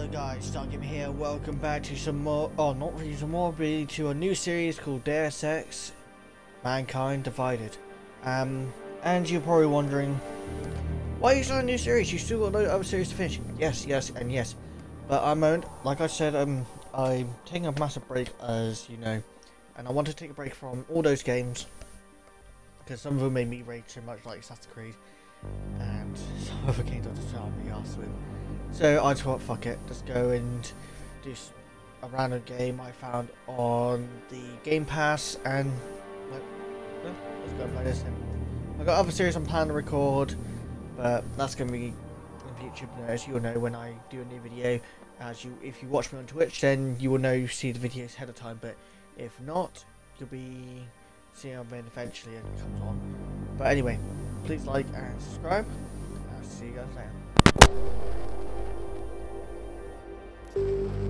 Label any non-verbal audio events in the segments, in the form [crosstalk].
Hello guys, Dark Gamer here, welcome back to some more, oh not really some more, really to a new series called Deus Ex Mankind Divided. Um, and you're probably wondering, why are you starting a new series? You still got no other series to finish. Yes, yes, and yes. But I'm, like I said, um, I'm taking a massive break, as you know, and I want to take a break from all those games, because some of them made me rage so much, like Assassin's Creed, and [laughs] some other games I just can't be arsed with. So I thought, fuck it, just go and do a random game I found on the Game Pass, and let's go and play this. And I got other series I'm planning to record, but that's gonna be in future. As you'll know when I do a new video, as you if you watch me on Twitch, then you will know you see the videos ahead of time. But if not, you'll be seeing them eventually it comes on. But anyway, please like and subscribe. I'll see you guys later. The year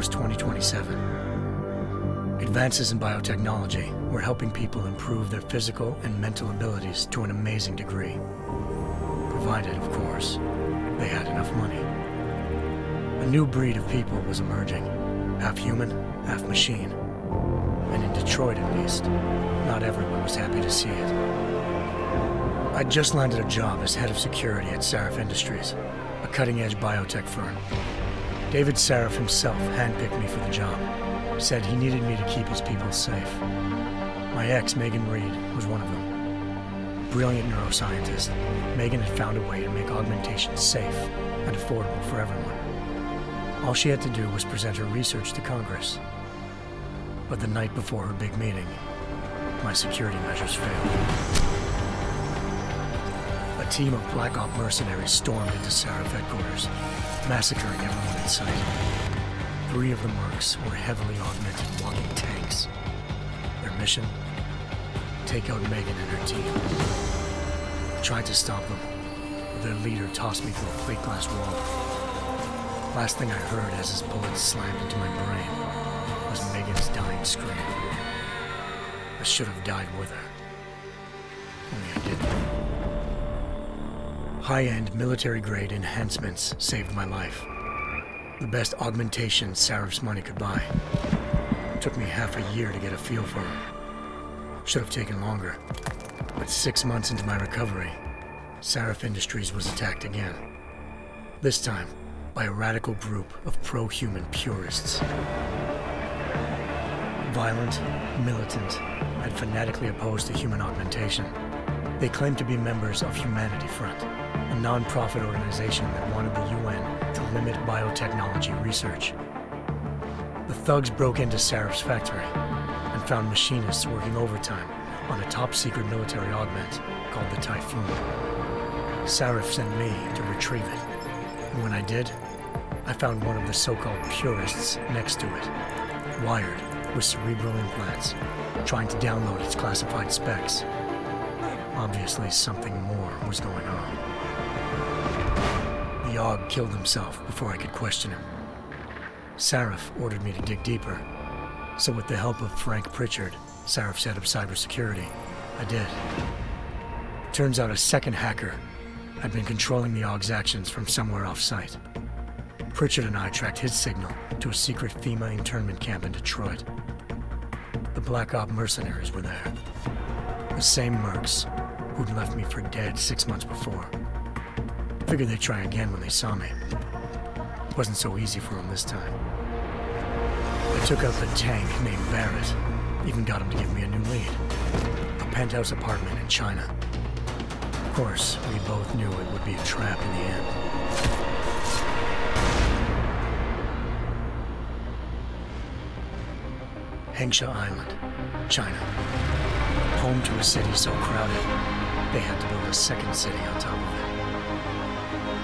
was 2027. Advances in biotechnology were helping people improve their physical and mental abilities to an amazing degree. Provided, of course, they had enough money. A new breed of people was emerging, half human, half machine. And in Detroit, at least, not everyone was happy to see it. I'd just landed a job as head of security at Sarif Industries, a cutting-edge biotech firm. David Sarif himself handpicked me for the job. Said he needed me to keep his people safe. My ex, Megan Reed, was one of them. Brilliant neuroscientist, Megan had found a way to make augmentation safe and affordable for everyone. All she had to do was present her research to Congress. But the night before her big meeting, my security measures failed. A team of Black Op mercenaries stormed into Sarif headquarters, massacring everyone in sight. Three of the mercs were heavily augmented walking tanks. Their mission? Take out Megan and her team. I tried to stop them, but their leader tossed me through a plate glass wall. Last thing I heard as his bullets slammed into my brain was Megan's dying scream. I should have died with her. High-end military-grade enhancements saved my life. The best augmentation Sarif's money could buy. Took me half a year to get a feel for her. Should have taken longer. But six months into my recovery, Sarif Industries was attacked again. This time, by a radical group of pro-human purists. Violent, militant, and fanatically opposed to human augmentation. They claimed to be members of Humanity Front, a non-profit organization that wanted the UN to limit biotechnology research. The thugs broke into Sarif's factory and found machinists working overtime on a top-secret military augment called the Typhoon. Sarif sent me to retrieve it, and when I did, I found one of the so-called purists next to it, wired with cerebral implants, trying to download its classified specs. Obviously, something more was going on. Og killed himself before I could question him. Sarif ordered me to dig deeper, so with the help of Frank Pritchard, Sarif's head of cybersecurity, I did. Turns out a second hacker had been controlling the aug's actions from somewhere off-site. Pritchard and I tracked his signal to a secret FEMA internment camp in Detroit. The Black Op mercenaries were there. The same mercs who'd left me for dead six months before. I figured they'd try again when they saw me. It wasn't so easy for them this time. I took out the tank named Barrett, even got him to give me a new lead. A penthouse apartment in China. Of course, we both knew it would be a trap in the end. Hengsha Island, China. Home to a city so crowded, they had to build a second city on top of it.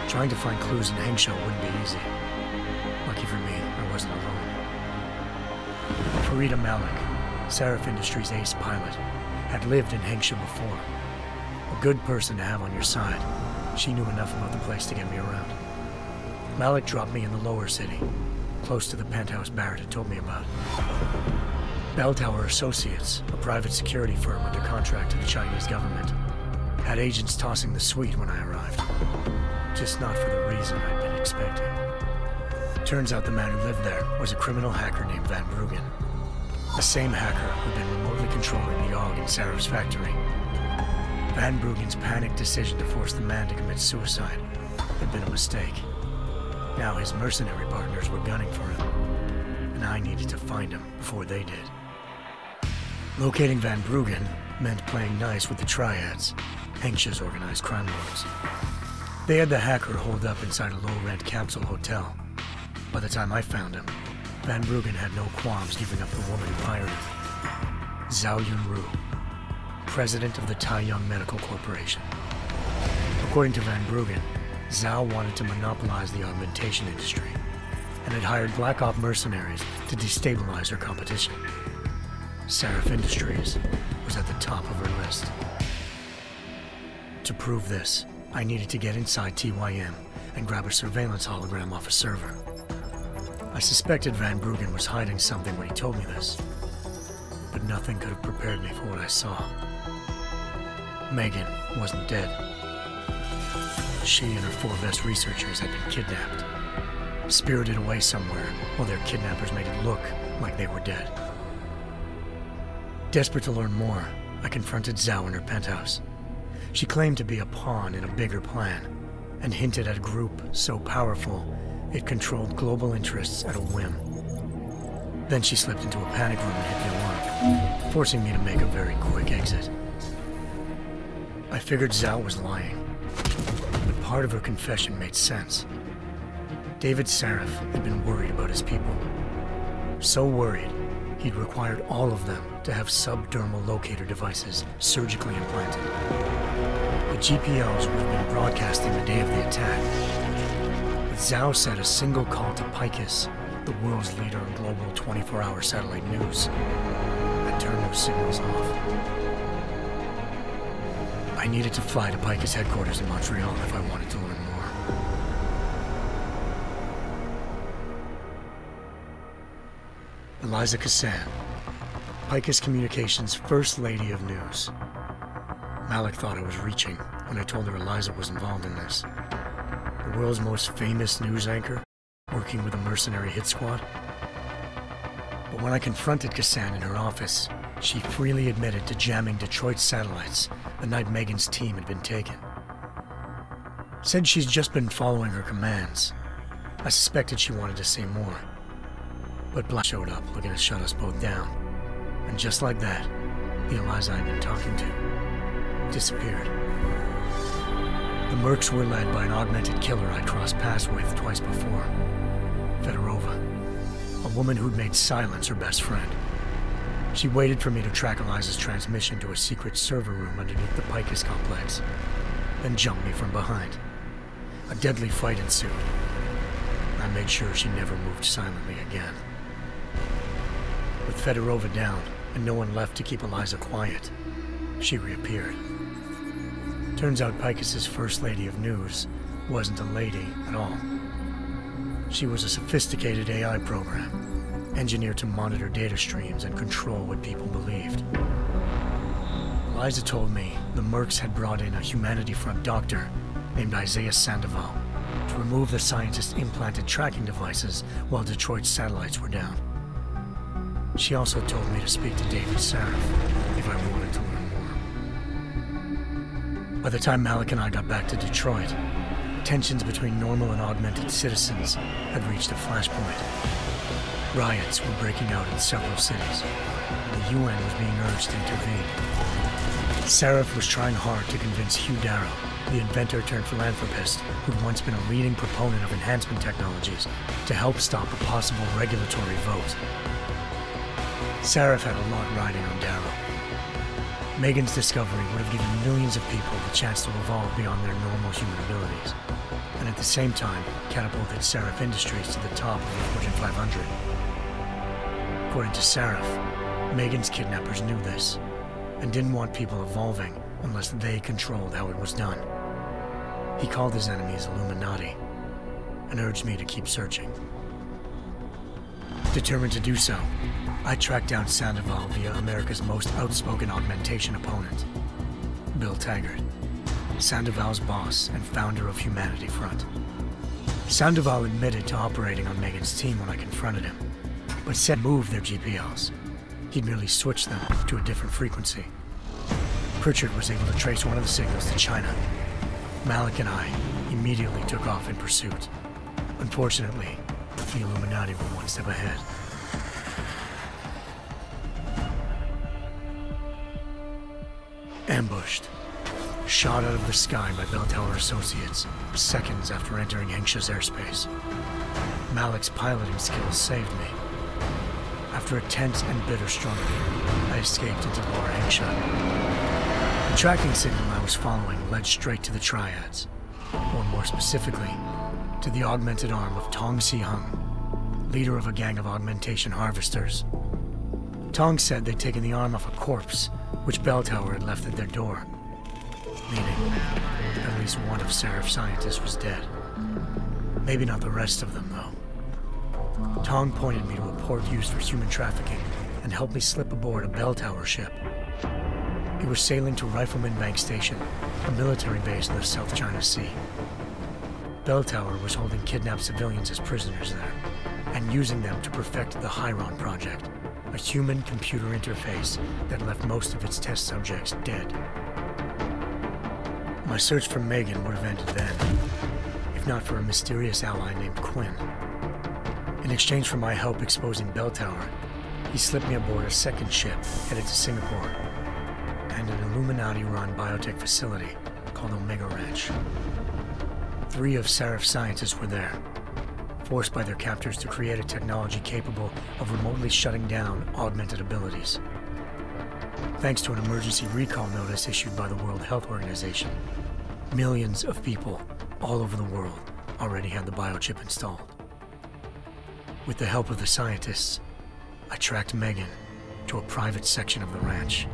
Trying to find clues in Hengsha wouldn't be easy. Lucky for me, I wasn't alone. Farida Malik, Sarif Industries ace pilot, had lived in Hengsha before. A good person to have on your side. She knew enough about the place to get me around. Malik dropped me in the lower city, close to the penthouse Barrett had told me about. Bell Tower Associates, a private security firm under contract to the Chinese government, had agents tossing the suite when I arrived. Just not for the reason I'd been expecting. Turns out the man who lived there was a criminal hacker named Van Bruggen. The same hacker who'd been remotely controlling the AUG in Sarif's factory. Van Bruggen's panicked decision to force the man to commit suicide had been a mistake. Now his mercenary partners were gunning for him, and I needed to find him before they did. Locating Van Bruggen meant playing nice with the Triads, Hengsha's organized crime lords. They had the hacker holed up inside a low-rent capsule hotel. By the time I found him, Van Bruggen had no qualms giving up the woman who hired him. Zhao Yunru, president of the Taiyang Medical Corporation. According to Van Bruggen, Zhao wanted to monopolize the augmentation industry and had hired Black Op mercenaries to destabilize her competition. Sarif Industries was at the top of her list. To prove this, I needed to get inside TYM and grab a surveillance hologram off a server. I suspected Van Bruggen was hiding something when he told me this, but nothing could have prepared me for what I saw. Megan wasn't dead. She and her four best researchers had been kidnapped, spirited away somewhere while their kidnappers made it look like they were dead. Desperate to learn more, I confronted Zhao in her penthouse. She claimed to be a pawn in a bigger plan, and hinted at a group so powerful it controlled global interests at a whim. Then she slipped into a panic room and hit the alarm, forcing me to make a very quick exit. I figured Zhao was lying, but part of her confession made sense. David Sarif had been worried about his people. So worried, he'd required all of them to have subdermal locator devices surgically implanted. The GPOs would have been broadcasting the day of the attack. But Zhao said a single call to Picus, the world's leader in global 24-hour satellite news, had turned those signals off. I needed to fly to Picus headquarters in Montreal if I wanted to learn more. Eliza Cassan, Picus Communications First Lady of News. Malik thought I was reaching when I told her Eliza was involved in this. The world's most famous news anchor, working with a mercenary hit squad. But when I confronted Cassan in her office, she freely admitted to jamming Detroit satellites the night Megan's team had been taken. Said she's just been following her commands. I suspected she wanted to say more. But Black showed up looking to shut us both down. And just like that, the Eliza I'd been talking to disappeared. The Mercs were led by an augmented killer I'd crossed paths with twice before. Fedorova. A woman who'd made silence her best friend. She waited for me to track Eliza's transmission to a secret server room underneath the Picus complex, then jumped me from behind. A deadly fight ensued. I made sure she never moved silently again. With Fedorova down, and no one left to keep Eliza quiet, she reappeared. Turns out Picus's first lady of news wasn't a lady at all. She was a sophisticated AI program, engineered to monitor data streams and control what people believed. Eliza told me the Mercs had brought in a Humanity Front doctor named Isaiah Sandoval to remove the scientist's implanted tracking devices while Detroit's satellites were down. She also told me to speak to David Sarif if I wanted to learn. By the time Malik and I got back to Detroit, tensions between normal and augmented citizens had reached a flashpoint. Riots were breaking out in several cities, the UN was being urged to intervene. Sarif was trying hard to convince Hugh Darrow, the inventor turned philanthropist who'd once been a leading proponent of enhancement technologies, to help stop a possible regulatory vote. Sarif had a lot riding on Darrow. Megan's discovery would have given millions of people the chance to evolve beyond their normal human abilities, and at the same time catapulted Sarif Industries to the top of the Fortune 500. According to Sarif, Megan's kidnappers knew this, and didn't want people evolving unless they controlled how it was done. He called his enemies Illuminati, and urged me to keep searching. Determined to do so, I tracked down Sandoval via America's most outspoken augmentation opponent, Bill Taggart, Sandoval's boss and founder of Humanity Front. Sandoval admitted to operating on Megan's team when I confronted him, but said move their GPLs. He'd merely switched them to a different frequency. Pritchard was able to trace one of the signals to China. Malik and I immediately took off in pursuit. Unfortunately, the Illuminati were one step ahead. Ambushed. Shot out of the sky by Bell Tower Associates, seconds after entering Hengsha's airspace. Malik's piloting skills saved me. After a tense and bitter struggle, I escaped into Lower Hengsha. The tracking signal I was following led straight to the Triads, or more specifically, to the augmented arm of Tong Si Hung, leader of a gang of augmentation harvesters. Tong said they'd taken the arm off a corpse, which Bell Tower had left at their door, meaning at least one of Sarif's scientists was dead. Maybe not the rest of them, though. Tong pointed me to a port used for human trafficking and helped me slip aboard a Bell Tower ship. We were sailing to Rifleman Bank Station, a military base in the South China Sea. Bell Tower was holding kidnapped civilians as prisoners there, and using them to perfect the Hyron Project, a human-computer interface that left most of its test subjects dead. My search for Megan would have ended then, if not for a mysterious ally named Quinn. In exchange for my help exposing Bell Tower, he slipped me aboard a second ship headed to Singapore and an Illuminati-run biotech facility called Omega Ranch. Three of Sarif's scientists were there, forced by their captors to create a technology capable of remotely shutting down augmented abilities. Thanks to an emergency recall notice issued by the World Health Organization, millions of people all over the world already had the biochip installed. With the help of the scientists, I tracked Megan to a private section of the ranch.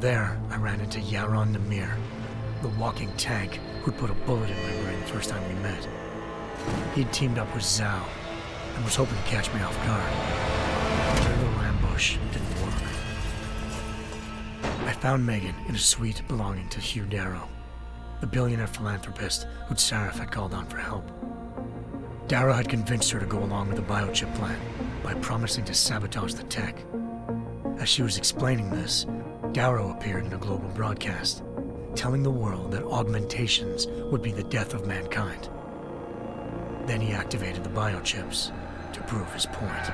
There, I ran into Yaron Namir, the walking tank who'd put a bullet in my brain the first time we met. He'd teamed up with Zhao and was hoping to catch me off guard. Their little ambush didn't work. I found Megan in a suite belonging to Hugh Darrow, the billionaire philanthropist who'd Sarif had called on for help. Darrow had convinced her to go along with the biochip plan by promising to sabotage the tech. As she was explaining this, Darrow appeared in a global broadcast, telling the world that augmentations would be the death of mankind. Then he activated the biochips to prove his point.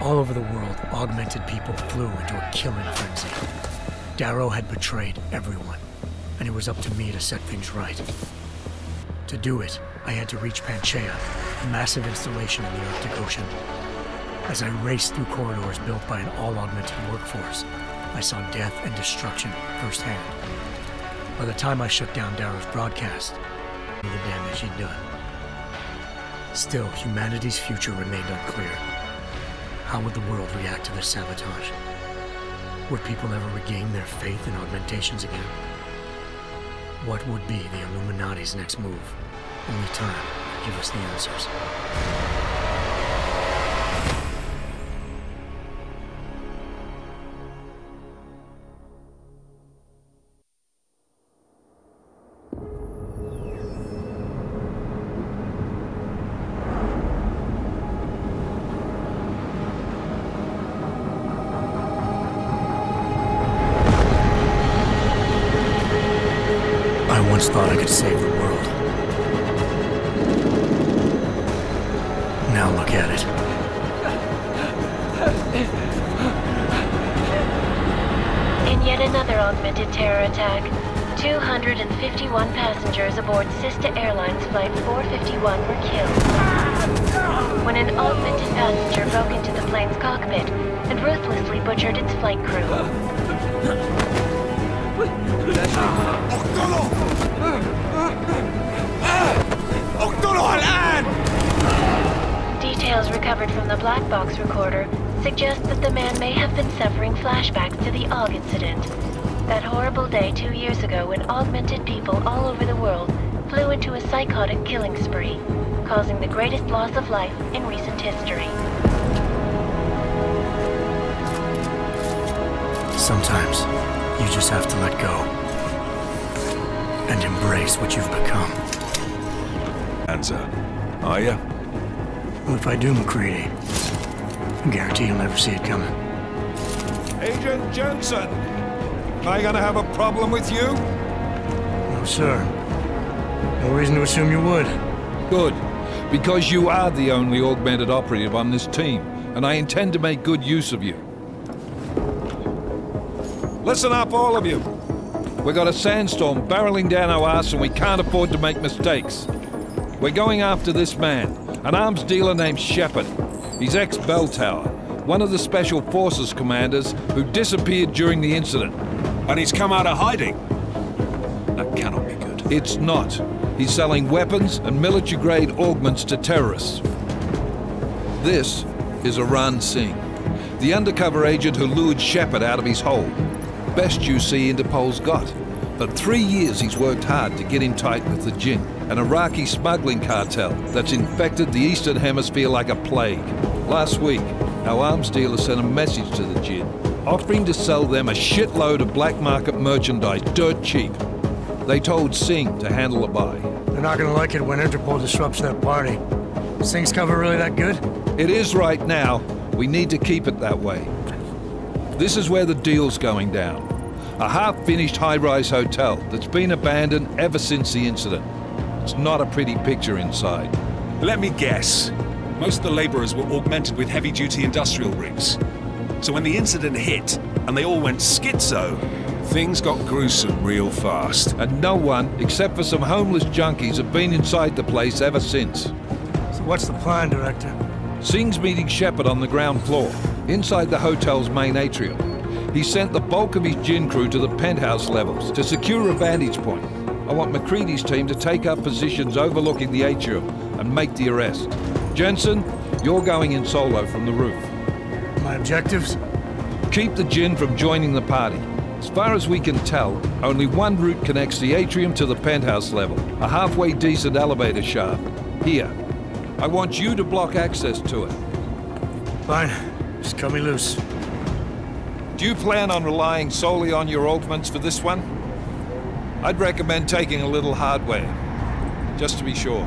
All over the world, augmented people flew into a killing frenzy. Darrow had betrayed everyone, and it was up to me to set things right. To do it, I had to reach Panchaea, a massive installation in the Arctic Ocean. As I raced through corridors built by an all-augmented workforce, I saw death and destruction firsthand. By the time I shut down Darrow's broadcast, the damage he'd done. Still, humanity's future remained unclear. How would the world react to this sabotage? Would people ever regain their faith in augmentations again? What would be the Illuminati's next move? Only time will give us the answers. Once thought I could save the world. Now look at it. In yet another augmented terror attack, 251 passengers aboard Sister Airlines Flight 451 were killed. When an augmented passenger broke into the plane's cockpit and ruthlessly butchered its flight crew. Details recovered from the black box recorder suggest that the man may have been suffering flashbacks to the AUG incident. That horrible day two years ago when augmented people all over the world flew into a psychotic killing spree, causing the greatest loss of life in recent history. Sometimes, you just have to let go. And embrace what you've become. Answer. Are you? Well, if I do, MacReady, I guarantee you'll never see it coming. Agent Jensen! Am I gonna have a problem with you? No, sir. No reason to assume you would. Good. Because you are the only augmented operative on this team, and I intend to make good use of you. Listen up, all of you. We got a sandstorm barreling down our ass and we can't afford to make mistakes. We're going after this man, an arms dealer named Shepard. He's ex-Bell Tower, one of the Special Forces commanders who disappeared during the incident. And he's come out of hiding. That cannot be good. It's not. He's selling weapons and military-grade augments to terrorists. This is Aran Singh, the undercover agent who lured Shepard out of his hole. Best UC Interpol's got. But three years he's worked hard to get in tight with the Jinn, an Iraqi smuggling cartel that's infected the Eastern Hemisphere like a plague. Last week, our arms dealer sent a message to the Jinn, offering to sell them a shitload of black market merchandise dirt cheap. They told Singh to handle a buy. They're not gonna like it when Interpol disrupts their party. Is Singh's cover really that good? It is right now. We need to keep it that way. This is where the deal's going down. A half-finished high-rise hotel that's been abandoned ever since the incident. It's not a pretty picture inside. Let me guess. Most of the laborers were augmented with heavy-duty industrial rigs. So when the incident hit, and they all went schizo, things got gruesome real fast. And no one, except for some homeless junkies, have been inside the place ever since. So what's the plan, Director? Singh's meeting Shepard on the ground floor, inside the hotel's main atrium. He sent the bulk of his Jinn crew to the penthouse levels to secure a vantage point. I want MacReady's team to take up positions overlooking the atrium and make the arrest. Jensen, you're going in solo from the roof. My objectives? Keep the Jinn from joining the party. As far as we can tell, only one route connects the atrium to the penthouse level, a halfway decent elevator shaft. Here. I want you to block access to it. Fine. Just cut me loose. Do you plan on relying solely on your augments for this one? I'd recommend taking a little hardware, just to be sure.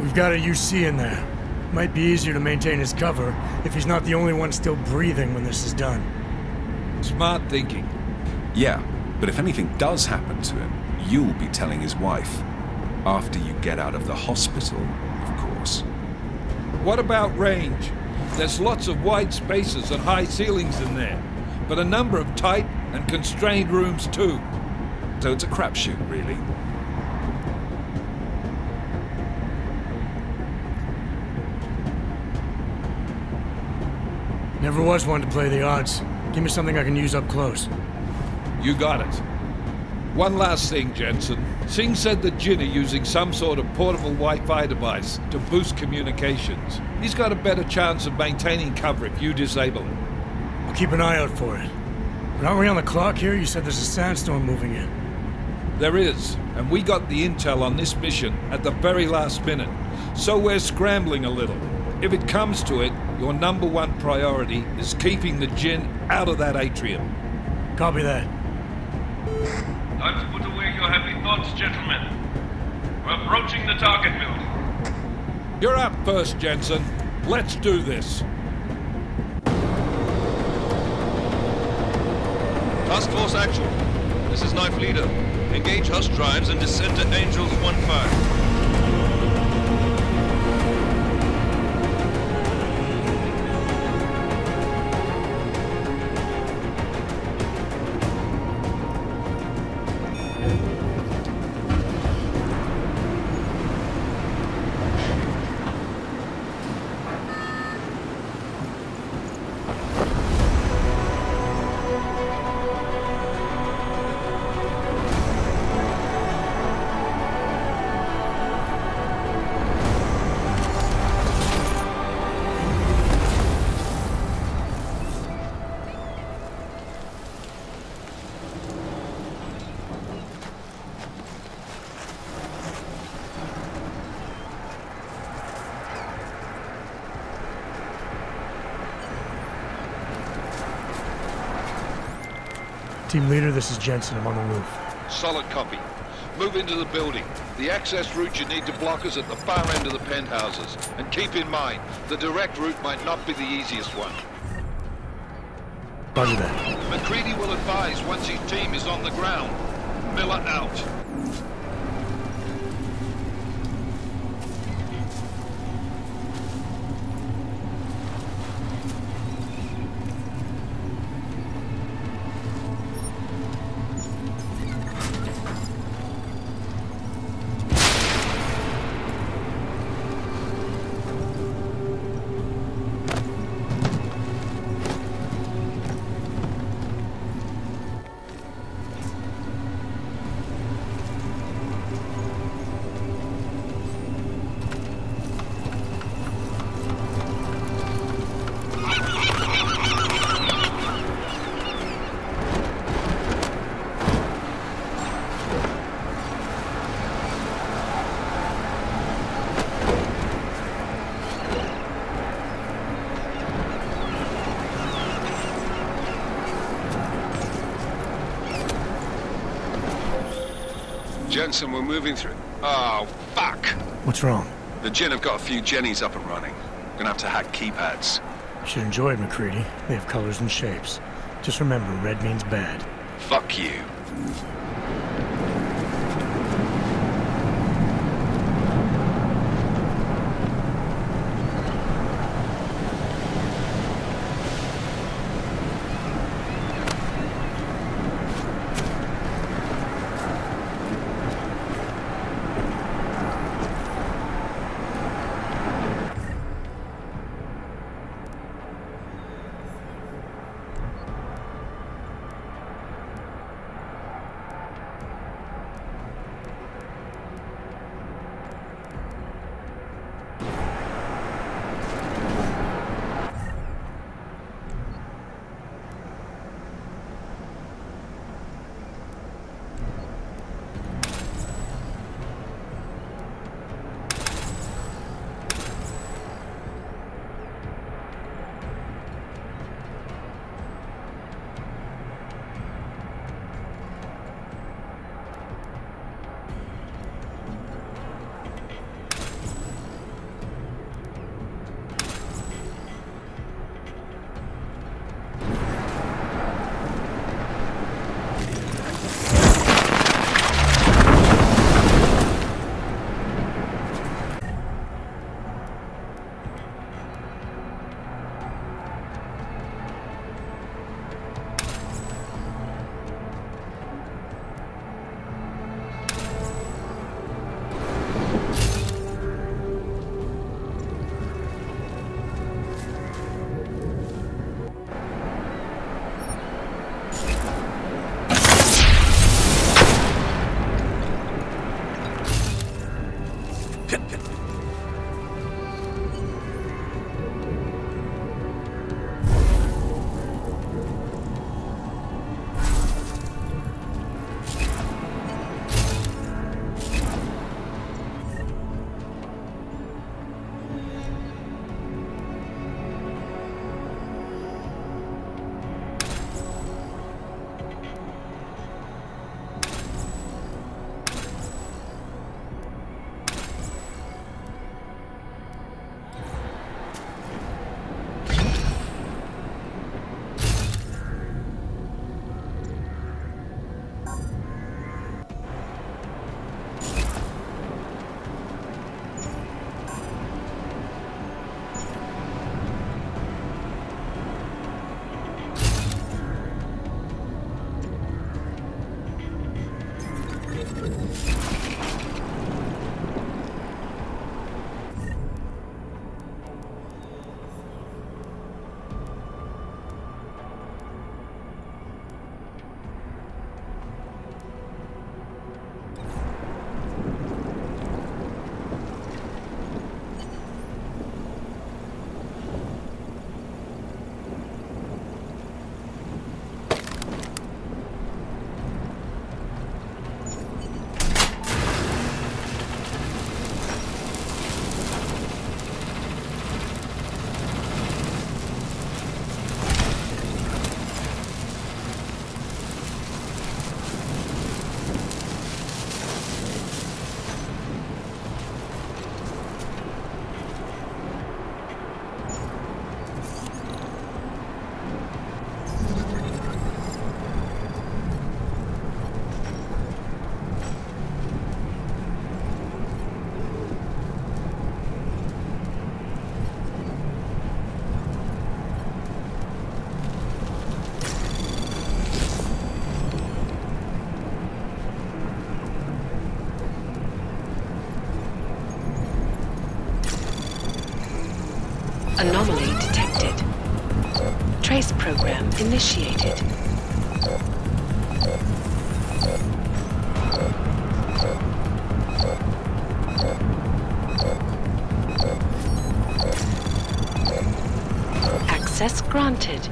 We've got a UC in there. Might be easier to maintain his cover if he's not the only one still breathing when this is done. Smart thinking. Yeah, but if anything does happen to him, you'll be telling his wife. After you get out of the hospital, of course. What about range? There's lots of wide spaces and high ceilings in there, but a number of tight and constrained rooms too. So it's a crapshoot, really. Never was one to play the odds. Give me something I can use up close. You got it. One last thing, Jensen. Singh said the Jinn are using some sort of portable Wi-Fi device to boost communications. He's got a better chance of maintaining cover if you disable it. I'll keep an eye out for it. But aren't we on the clock here? You said there's a sandstorm moving in. There is, and we got the intel on this mission at the very last minute. So we're scrambling a little. If it comes to it, your number one priority is keeping the Jinn out of that atrium. Copy that. Time to put away your heavy thoughts, gentlemen. We're approaching the target building. You're up first, Jensen. Let's do this. Task Force Actual. This is Knife Leader. Engage Hush drives and descend to Angels 1-5. Team leader, this is Jensen. I'm on the roof. Solid copy. Move into the building. The access route you need to block is at the far end of the penthouses. And keep in mind, the direct route might not be the easiest one. Roger that. MacReady will advise once his team is on the ground. Miller out. Jensen, we're moving through. Oh, fuck! What's wrong? The Jinn have got a few Jennies up and running. Gonna have to hack keypads. You should enjoy it, MacReady. They have colors and shapes. Just remember, red means bad. Fuck you. Anomaly detected. Trace program initiated. Access granted.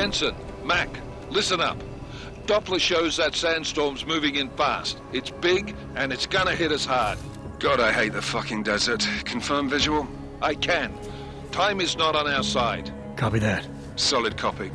Jensen, Mac, listen up. Doppler shows that sandstorm's moving in fast. It's big, and it's gonna hit us hard. God, I hate the fucking desert. Confirm visual? I can. Time is not on our side. Copy that. Solid copy.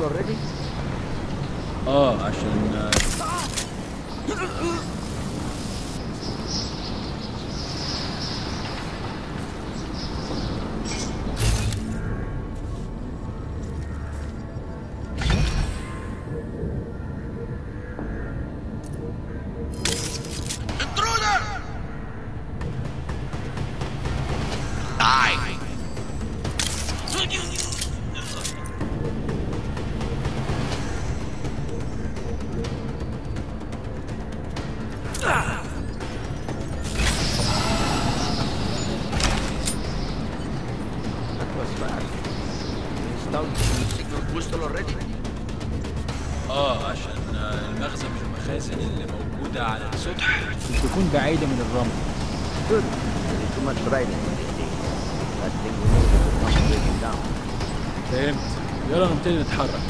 los. نبتدي نتحرك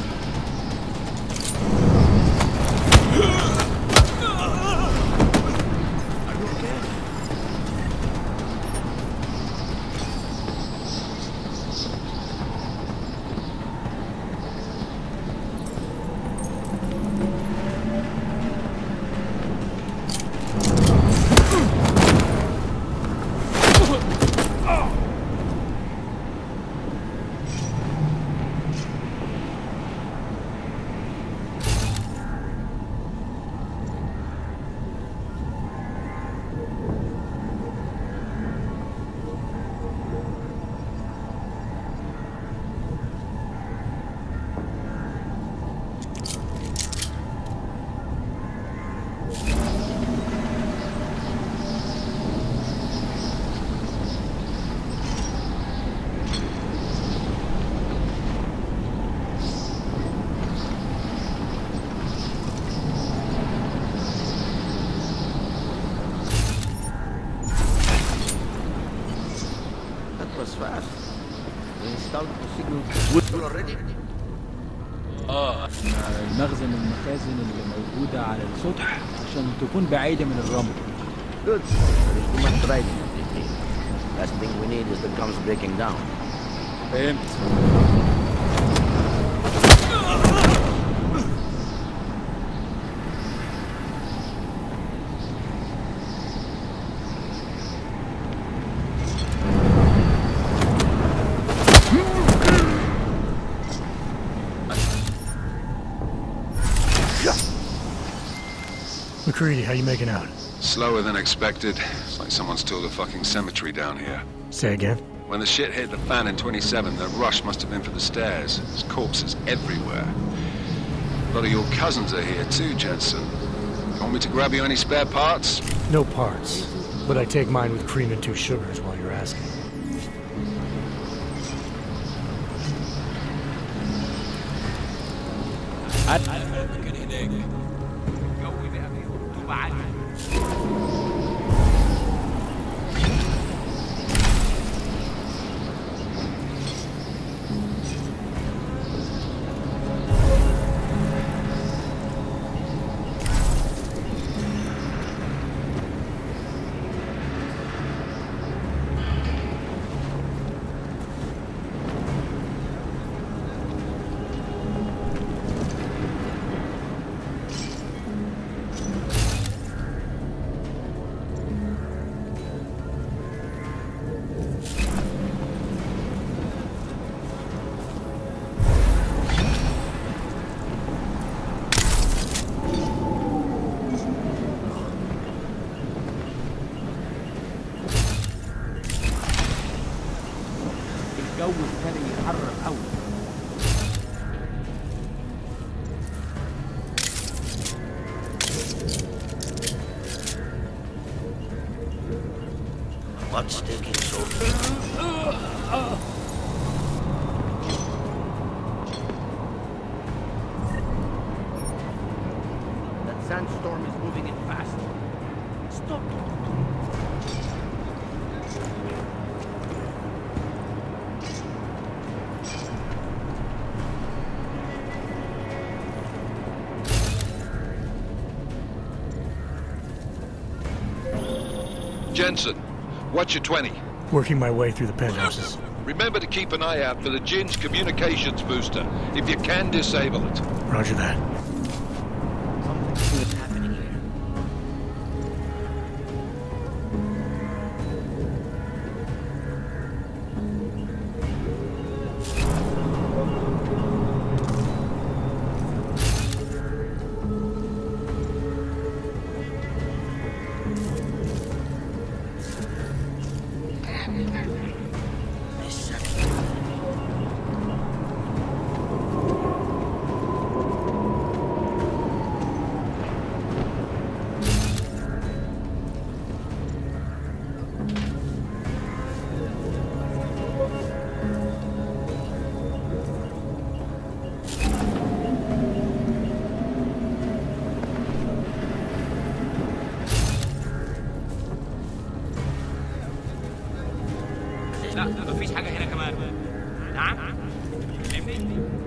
Are you okay? تكون بعيدة من الرمل Good. There is too much driving at this thing. Last thing we need is the guns breaking down. فهمت MacReady, how you making out? Slower than expected. It's like someone's tilled a fucking cemetery down here. Say again? When the shit hit the fan in 27, the rush must have been for the stairs. There's corpses everywhere. A lot of your cousins are here too, Jensen. You want me to grab you any spare parts? No parts. But I take mine with cream and two sugars while Jensen, watch your 20. Working my way through the penthouses. Remember to keep an eye out for the Jinn's communications booster. If you can, disable it. Roger that. لا مفيش حاجة هنا كمان. نعم. لو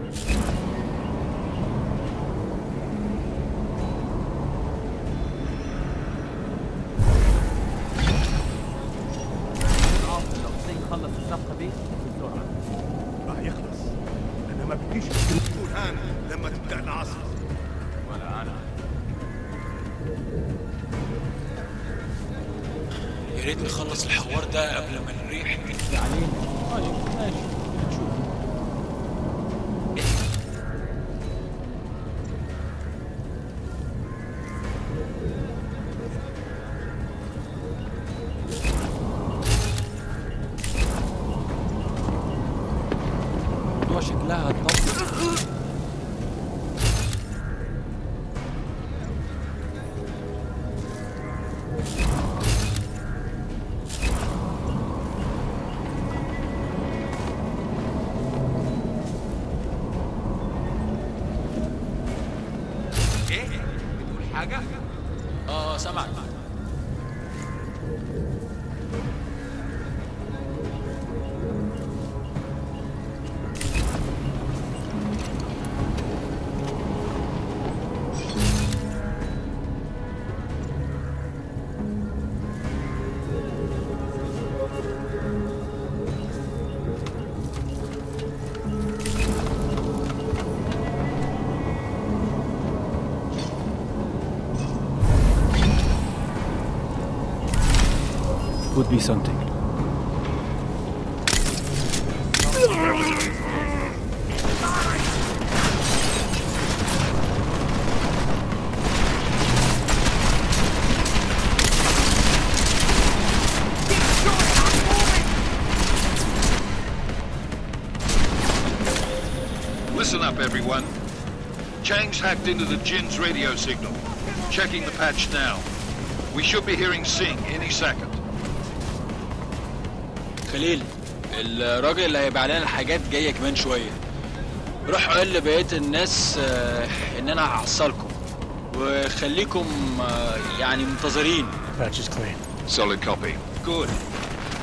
something Listen up, everyone. Chang's hacked into the Jinn's radio signal. Checking the patch now. We should be hearing Sing any second. خليل الراجل اللي هيبيع لنا الحاجات جاية كمان شوية روح قول لبقية الناس آه، إن أنا هحصلكم وخليكم آه، يعني منتظرين Patch is clean. Solid copy. Good.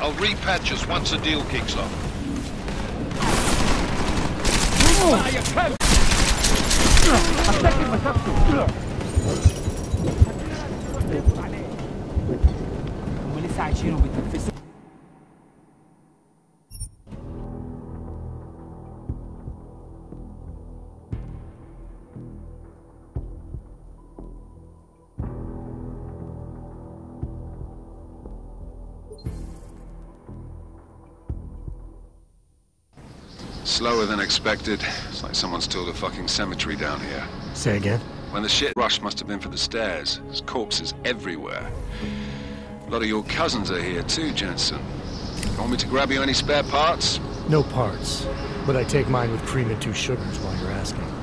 I'll repatch us once the deal kicks off. هم لسه عايشين وبيتنفسوا Slower than expected. It's like someone's tilled a fucking cemetery down here. Say again? When the shit rush must have been for the stairs. There's corpses everywhere. A lot of your cousins are here too, Jensen. Want me to grab you any spare parts? No parts. But I take mine with cream and two sugars while you're asking.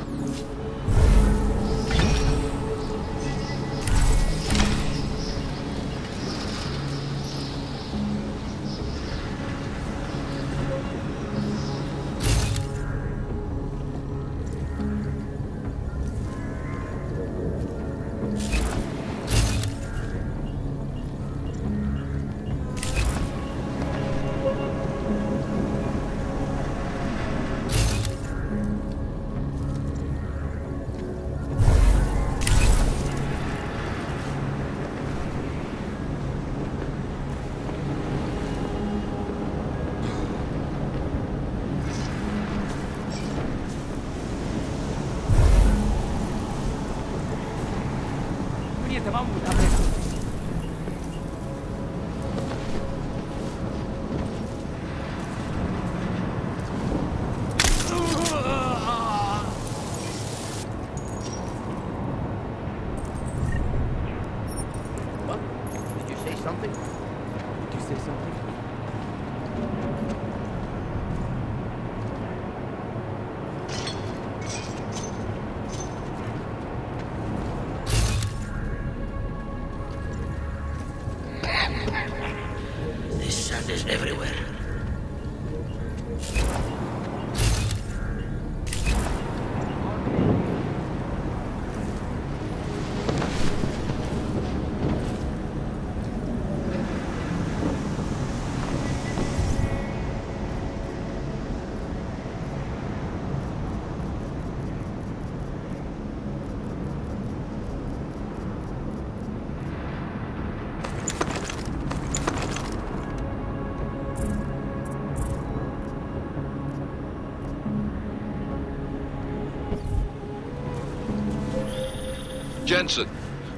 Jensen,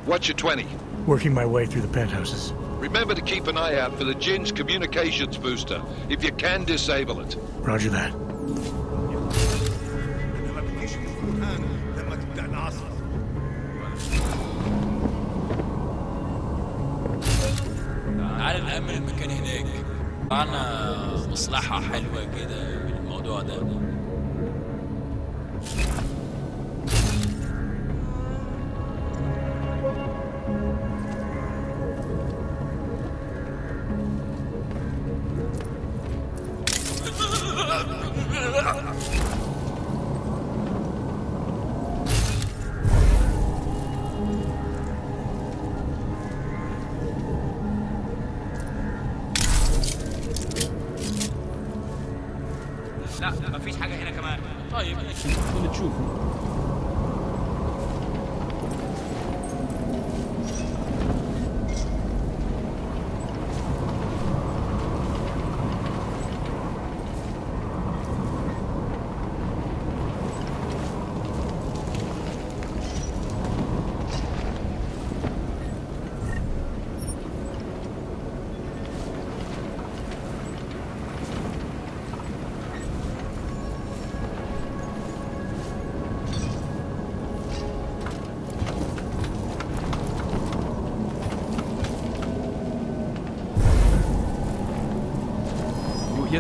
what's your 20? Working my way through the penthouses. Remember to keep an eye out for the Jinn's communications booster. If you can, disable it. Roger that. المكان هناك معنا مصلحة حلوة كده ده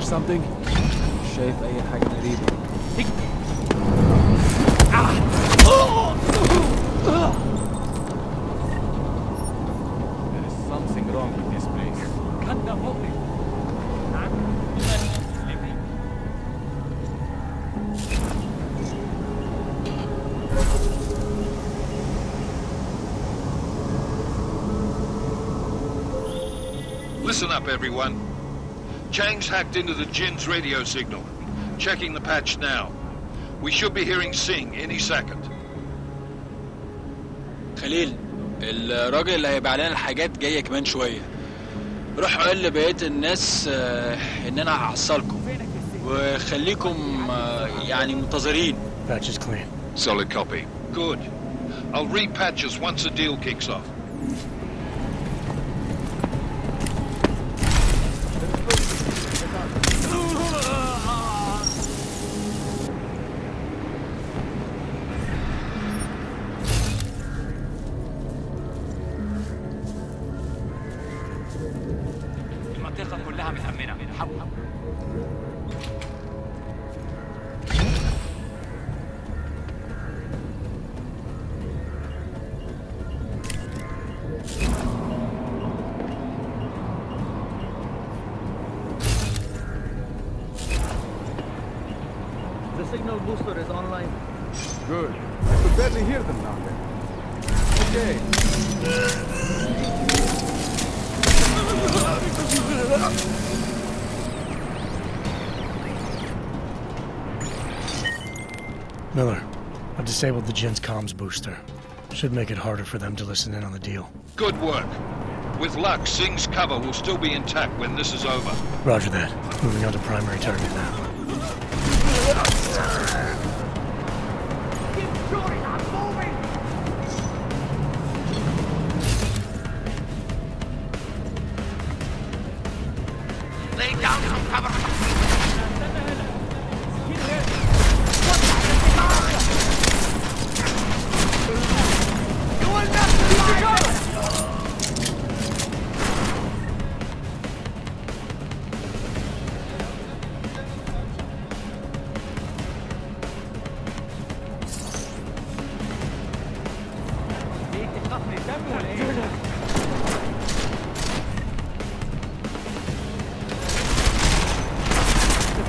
something? مش شايف أي حاجة غريبة There is something wrong with this place. كان ده مؤلم. نعم. Listen up, everyone. Chang's hacked into the Jinn's radio signal. Checking the patch now. We should be hearing Sing any second. خليل الراجل اللي هيبقى علينا الحاجات جاية كمان شوية روح قول لبقية الناس إن أنا هعصلكم وخليكم يعني منتظرين Patch is clean. Solid copy. Good. I'll repatch us once the deal kicks off. Disabled the Jinn's comms booster. Should make it harder for them to listen in on the deal. Good work. With luck, Sing's cover will still be intact when this is over. Roger that. Moving on to primary target now.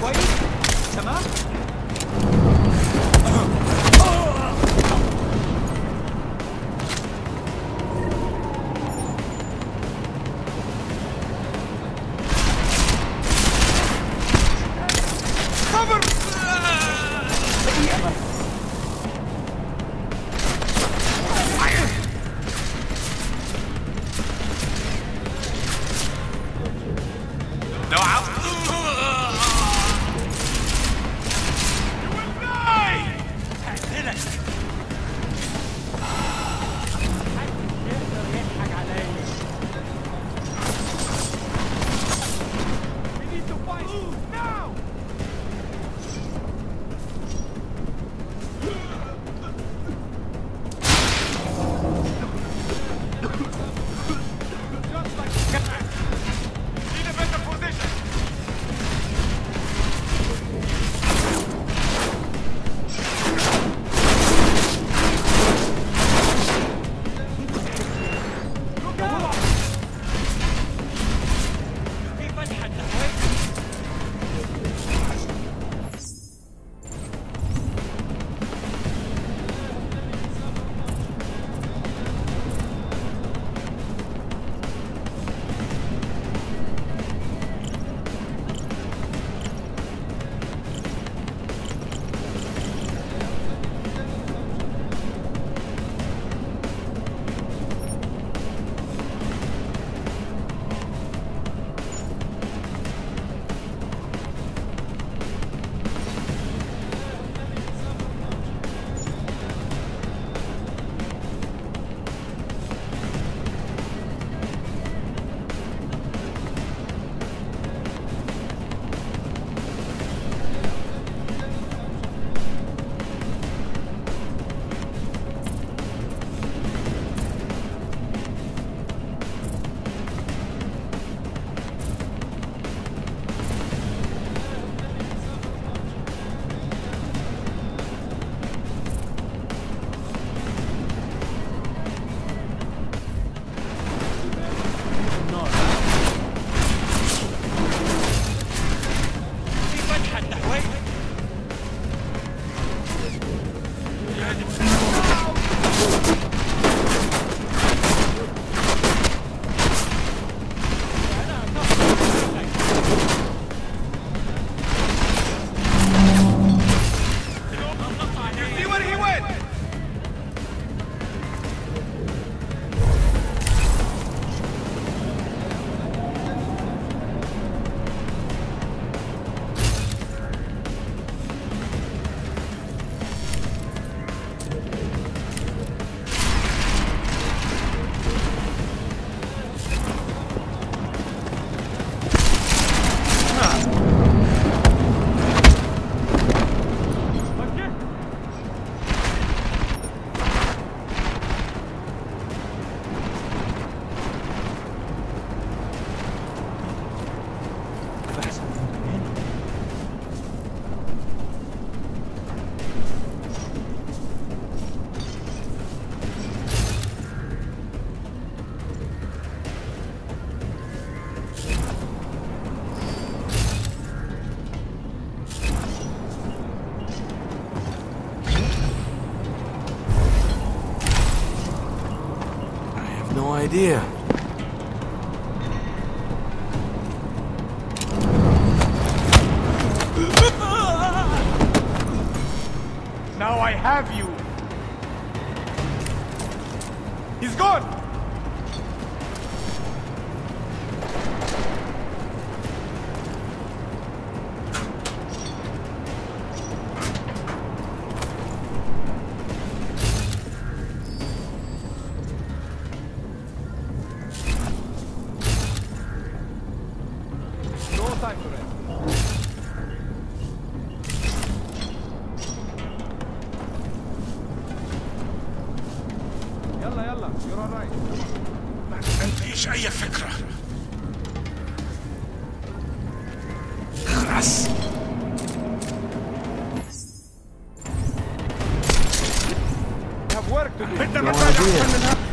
喂什么？Idea. Now I have We have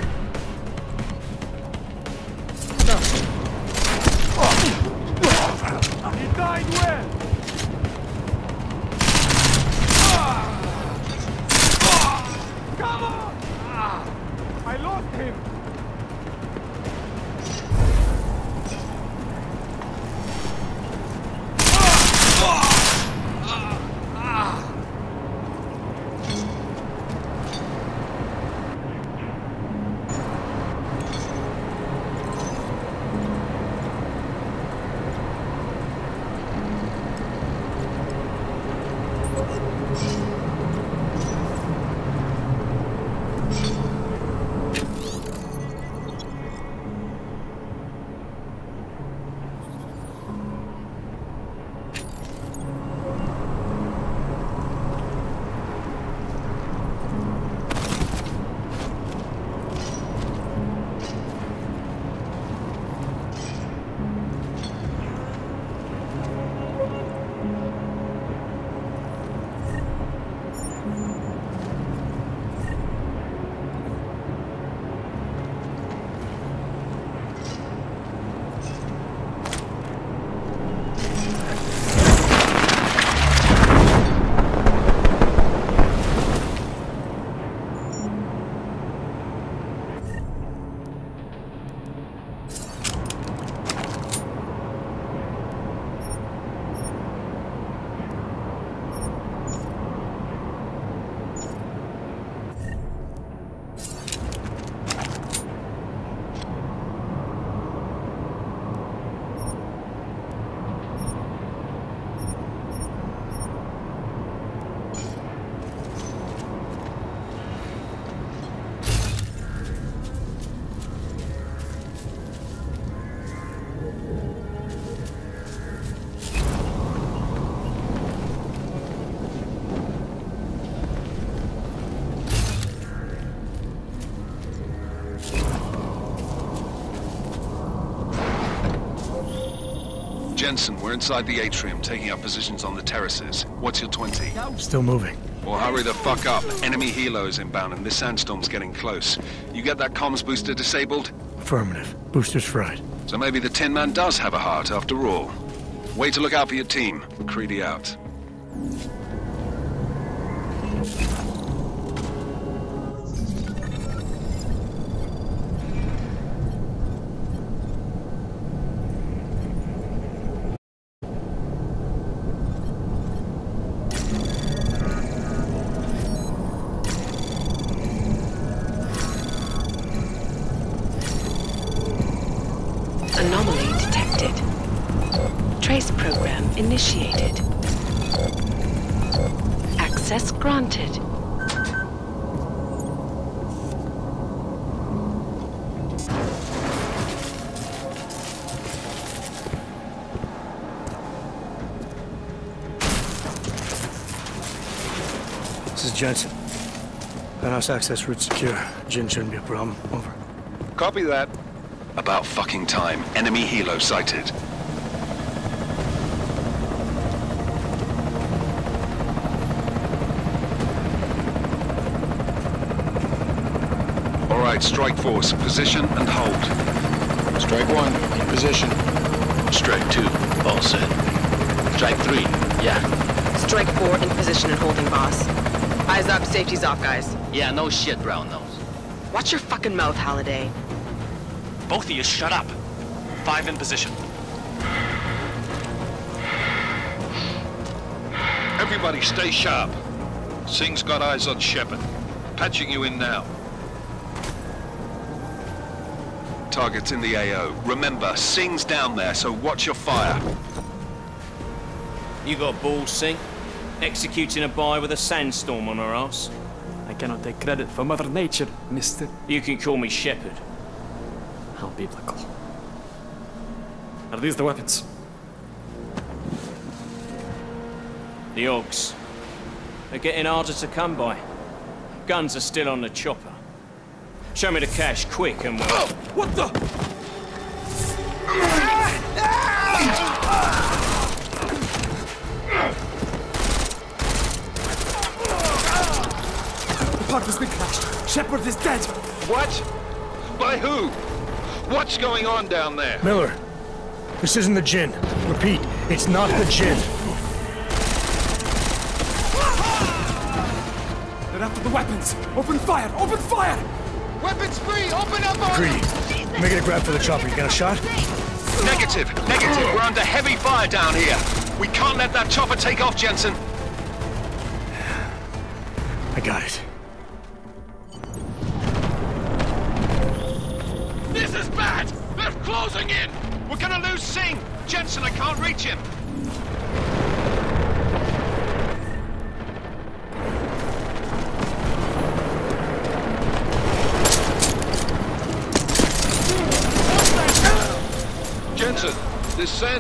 we're inside the atrium, taking up positions on the terraces. What's your 20? Still moving. Well, hurry the fuck up. Enemy helos inbound, and this sandstorm's getting close. You get that comms booster disabled? Affirmative. Boosters fried. So maybe the Tin Man does have a heart after all. Way to look out for your team. MacReady out. Penthouse access route secure. Jinn shouldn't be a problem. Over. Copy that. About fucking time. Enemy helo sighted. All right, strike force. Position and hold. Strike one, in position. Strike two, all set. Strike three, yeah. Strike four in position and holding, boss. Eyes up, safety's off, guys. Yeah, no shit, Brown Nose. Watch your fucking mouth, Halliday. Both of you shut up. Five in position. Everybody stay sharp. Singh's got eyes on Shepard. Patching you in now. Target's in the AO. Remember, Singh's down there, so watch your fire. You got balls, Singh? Executing a buy with a sandstorm on her ass? I cannot take credit for Mother Nature, mister. You can call me Shepherd. How biblical. Are these the weapons? The Augs. They're getting harder to come by. Guns are still on the chopper. Show me the cash, quick, and we'll... Oh, what the? The Shepard is dead. What? By who? What's going on down there? Miller, this isn't the Jinn. Repeat, it's not the Jinn. They're after the weapons. Open fire! Open fire! Weapons free! Open up on Make making a grab for the chopper. You got a shot? Negative! Negative, negative. We're under heavy fire down here. We can't let that chopper take off, Jensen. I got it.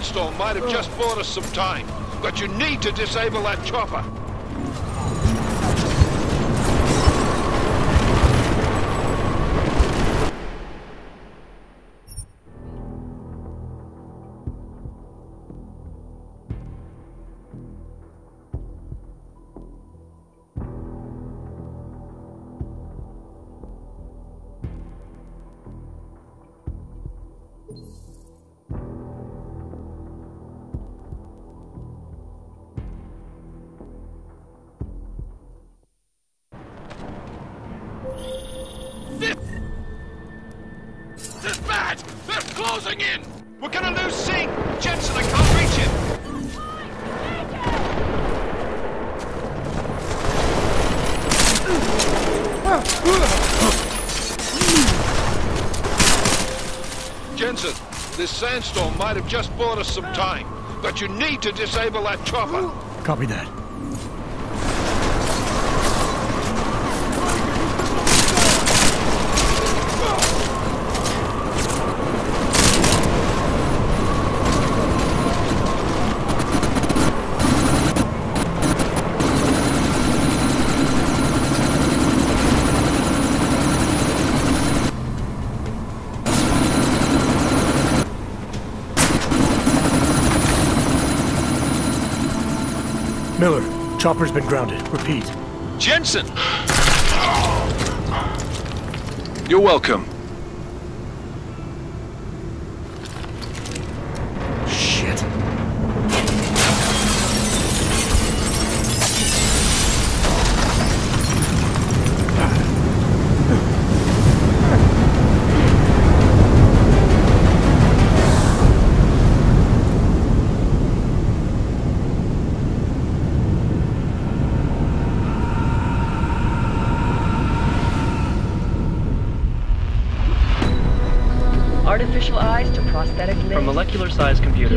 Sandstorm might have just bought us some time, but you need to disable that chopper. Might have just bought us some time, but you need to disable that chopper. Copy that. Miller, chopper's been grounded. Repeat. Jensen! You're welcome.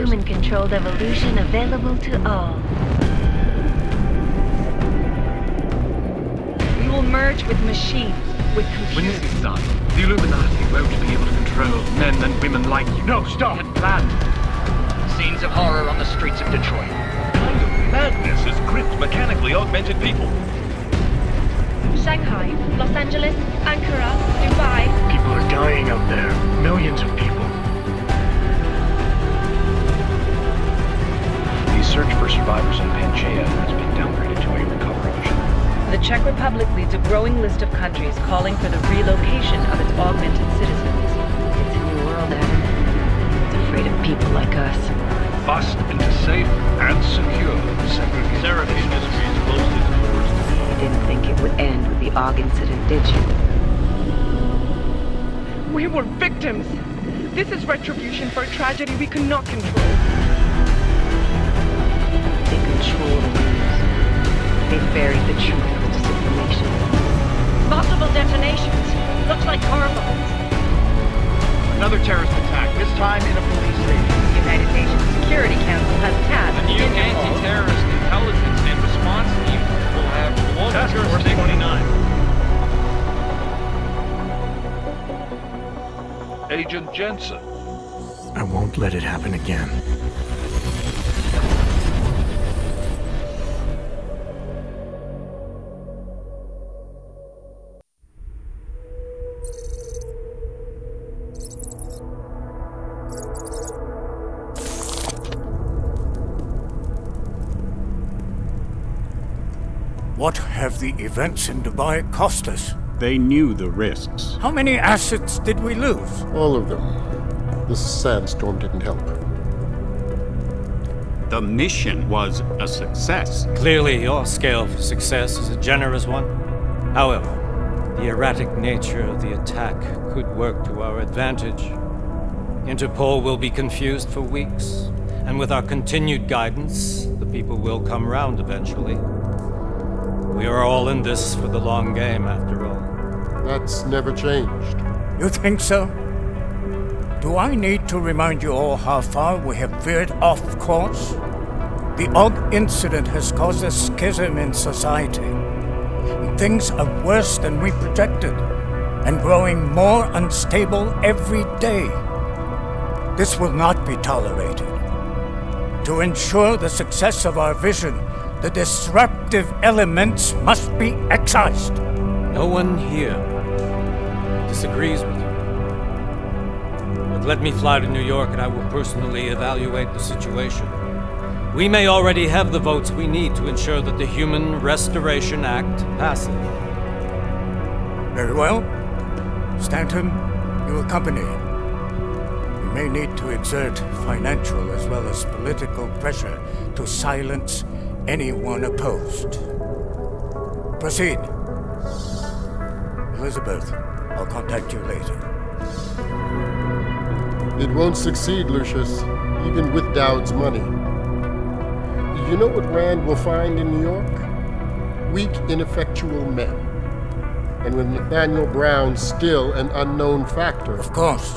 Human-controlled evolution available to all. We will merge with machines, with When this is done, the Illuminati won't be able to control men and women like you. No, stop! Had planned. Scenes of horror on the streets of Detroit. kind of madness has gripped mechanically augmented people? Shanghai, Los Angeles, Ankara, Dubai. People are dying out there. Millions of people. Search for survivors in Panchaea has been downgraded to a recovery mission. The Czech Republic leads a growing list of countries calling for the relocation of its augmented citizens. It's a new world, Adam. It's afraid of people like us. Bust into safe and secure segregation. Sarif Industries closed its doors. You didn't think it would end with the AUG incident, did you? We were victims. This is retribution for a tragedy we cannot control. They control the news. They buried the truth with disinformation. Multiple detonations. Looks like car bombs. Another terrorist attack, this time in a police station. The United Nations Security Council has tasked A new anti-terrorist intelligence and response team will have global Task Force 29. Agent Jensen. I won't let it happen again. What have the events in Dubai cost us? They knew the risks. How many assets did we lose? All of them. This sandstorm didn't help. The mission was a success. Clearly, your scale for success is a generous one. However, the erratic nature of the attack could work to our advantage. Interpol will be confused for weeks, and with our continued guidance, the people will come round eventually. We are all in this for the long game, after all. That's never changed. You think so? Do I need to remind you all how far we have veered off course? The Aug incident has caused a schism in society. Things are worse than we projected, and growing more unstable every day. This will not be tolerated. To ensure the success of our vision, the disruptive elements must be excised. No one here disagrees with you. But let me fly to New York and I will personally evaluate the situation. We may already have the votes we need to ensure that the Human Restoration Act passes. Very well. Stanton, you accompany. We may need to exert financial as well as political pressure to silence anyone opposed. Proceed. Elizabeth, I'll contact you later. It won't succeed, Lucius, even with Dowd's money. You know what Rand will find in New York? Weak, ineffectual men. And with Nathaniel Brown still an unknown factor. Of course.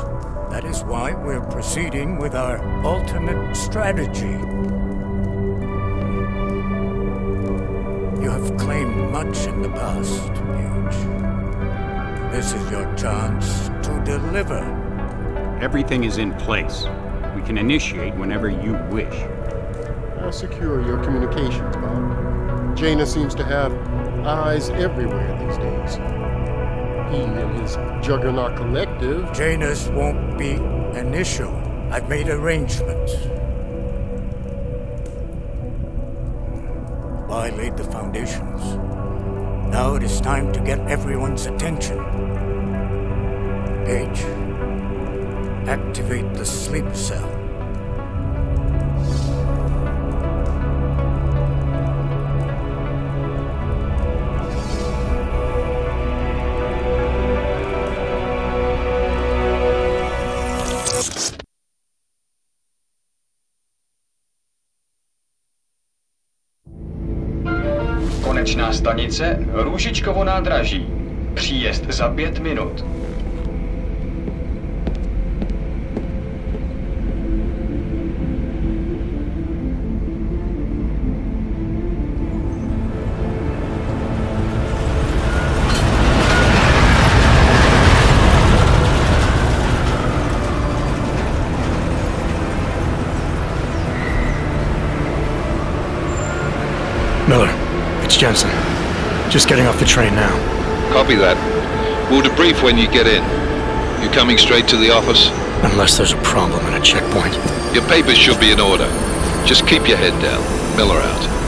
That is why we're proceeding with our alternate strategy. Much in the past, Huge. This is your chance to deliver. Everything is in place. We can initiate whenever you wish. How secure your communications, Bob? Janus seems to have eyes everywhere these days. He and his Juggernaut Collective. Janus won't be an issue. I've made arrangements. I laid the foundations. Now it is time to get everyone's attention. Page, activate the sleep cell. Stanice Růžičkovo nádraží. Příjezd za pět minut. Miller, it's Jensen. Just getting off the train now. Copy that. We'll debrief when you get in. You coming straight to the office? Unless there's a problem at a checkpoint. Your papers should be in order. Just keep your head down. Miller out.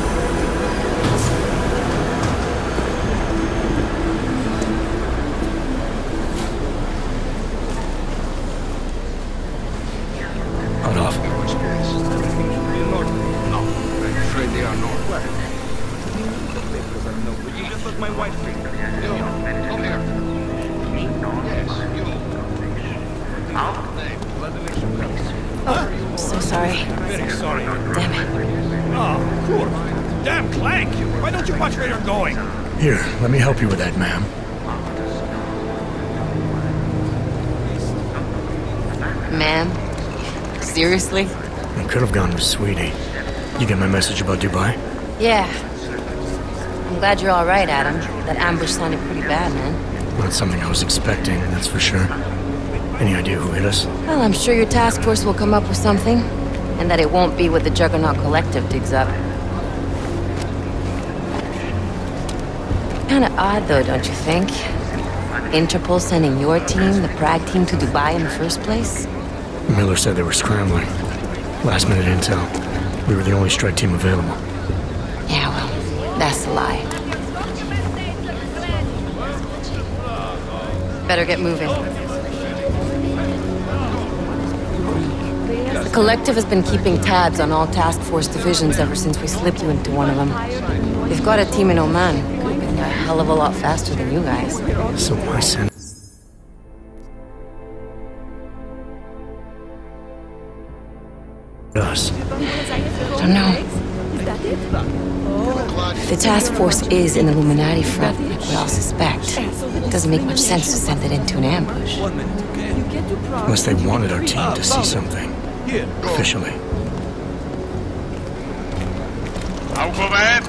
Yeah. I'm glad you're alright, Adam. That ambush sounded pretty bad, man. Not something I was expecting, that's for sure. Any idea who hit us? Well, I'm sure your task force will come up with something. And that it won't be what the Juggernaut Collective digs up. Kinda odd, though, don't you think? Interpol sending your team, the Prague team, to Dubai in the first place? Miller said they were scrambling. Last minute intel. We were the only strike team available. That's a lie. Better get moving. The Collective has been keeping tabs on all task force divisions ever since we slipped you into one of them. They've got a team in Oman. Could have been a hell of a lot faster than you guys. So why send... force is in the Illuminati front, like we all suspect, it doesn't make much sense to send it into an ambush. Unless they wanted our team to see something. Officially. Augové,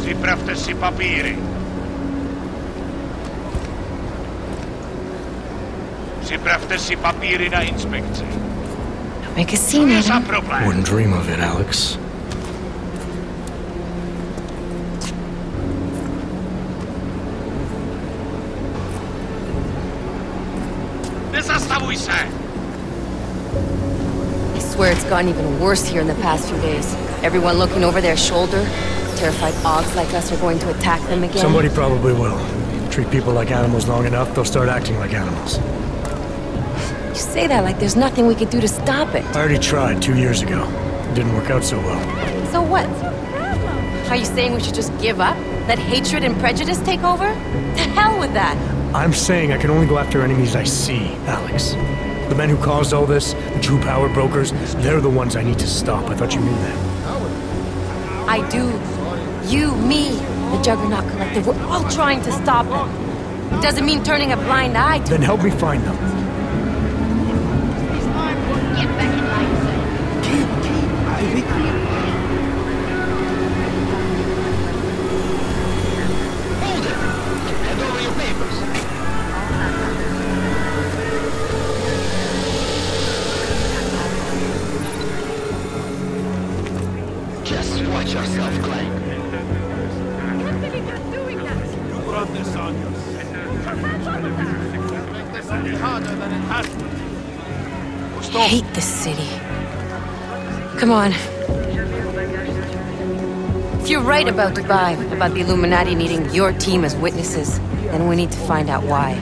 připravte si papíry. Připravte si papíry na inspekci. Make a scene, Adam. Wouldn't dream of it, Alex. Swear it's gotten even worse here in the past few days. Everyone looking over their shoulder. Terrified Augs like us are going to attack them again. Somebody probably will. Treat people like animals long enough, they'll start acting like animals. You say that like there's nothing we could do to stop it. I already tried two years ago. It didn't work out so well. So what? Are you saying we should just give up? Let hatred and prejudice take over? The hell with that! I'm saying I can only go after enemies I see, Alex. The men who caused all this, the true power brokers, they're the ones I need to stop. I thought you knew that. I do. You, me, the Juggernaut Collective, we're all trying to stop them. It doesn't mean turning a blind eye to Then help me find them. Just watch yourself, Clank. You brought this on yourself. Make this any harder than it has to. I hate this city. Come on. If you're right about Dubai, about the Illuminati needing your team as witnesses, then we need to find out why.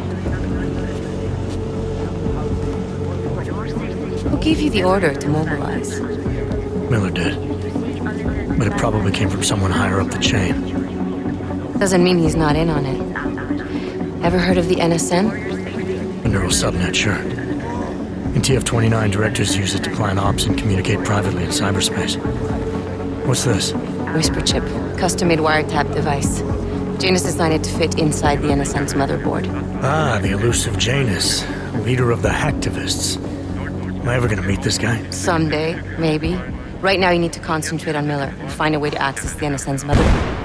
Who gave you the order to mobilize? Miller did. But it probably came from someone higher up the chain. Doesn't mean he's not in on it. Ever heard of the NSN? A neural subnet, sure. In TF-29, directors use it to plan ops and communicate privately in cyberspace. What's this? Whisper chip, custom-made wiretap device. Janus designed it to fit inside the NSN's motherboard. Ah, the elusive Janus, leader of the hacktivists. Am I ever gonna meet this guy? Someday, maybe. Right now, you need to concentrate on Miller and find a way to access the NSN's motherboard.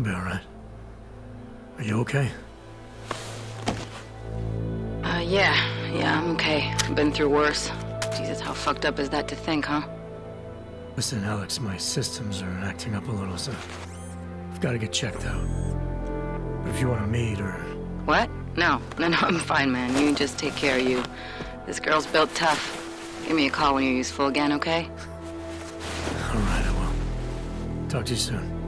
I'll be alright. Are you okay? Uh, yeah. Yeah, I'm okay. I've been through worse. Jesus, how fucked up is that to think, huh? Listen, Alex, my systems are acting up a little, so I've got to get checked out. But if you want to meet or... What? No. No, no, [laughs] I'm fine, man. You just take care of you. This girl's built tough. Give me a call when you're useful again, okay? All right, I will. Talk to you soon.